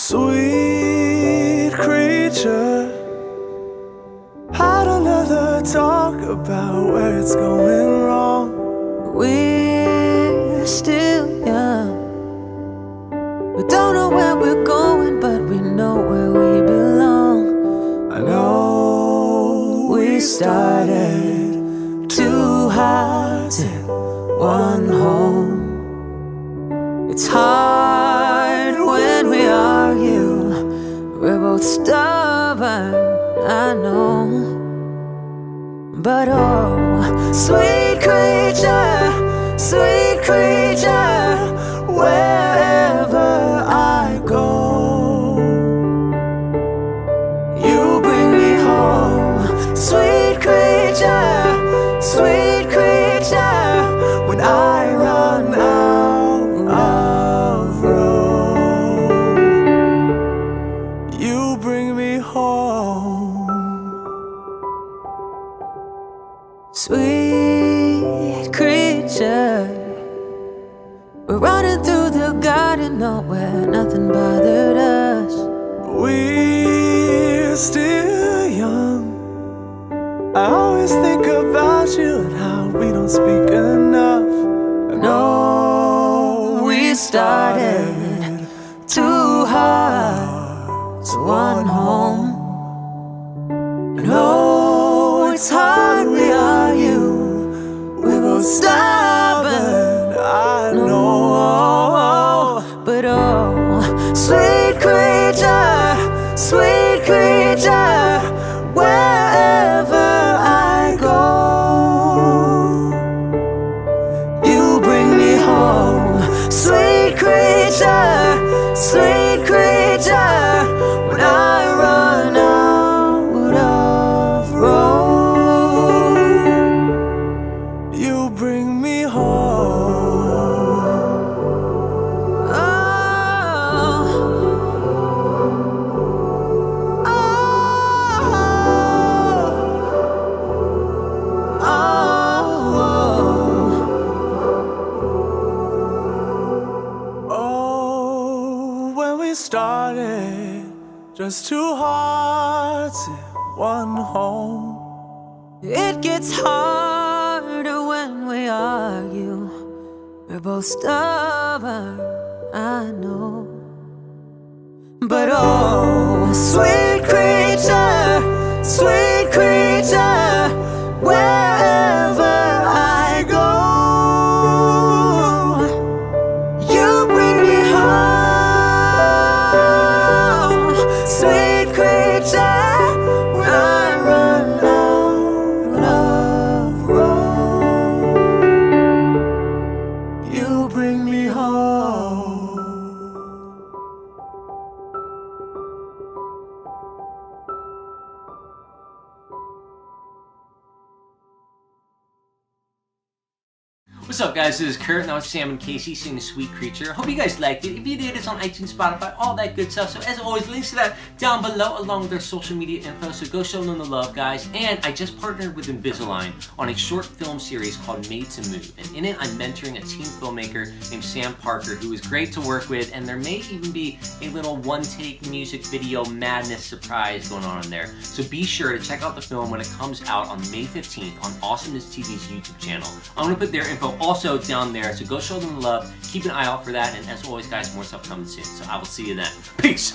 Sweet creature, had another talk about where it's going wrong. We're still young. We don't know where we're going, but we know where we belong. I know we started stubborn, I know. But oh, sweet creature, sweet creature, you bring me home. Sweet creature, we're running through the garden, nowhere, nothing bothered us. We're still young. I always think about you and how we don't speak enough. No, we started one home. We started, just two hearts in one home. It gets harder when we argue. We're both stubborn, I know. But oh, sweet What's up, guys? This is Kurt, and I was Sam and Casey singing Sweet Creature. Hope you guys liked it. If you did, it's on iTunes, Spotify, all that good stuff. So, as always, links to that down below, along with their social media info. So, go show them the love, guys. And I just partnered with Invisalign on a short film series called Made to Move. And in it, I'm mentoring a teen filmmaker named Sam Parker, who is great to work with. And there may even be a little one take music video madness surprise going on in there. So, be sure to check out the film when it comes out on May 15th on Awesomeness TV's YouTube channel. I'm going to put their info also down there, so go show them love. Keep an eye out for that, and as always, guys, more stuff coming soon. So I will see you then. Peace.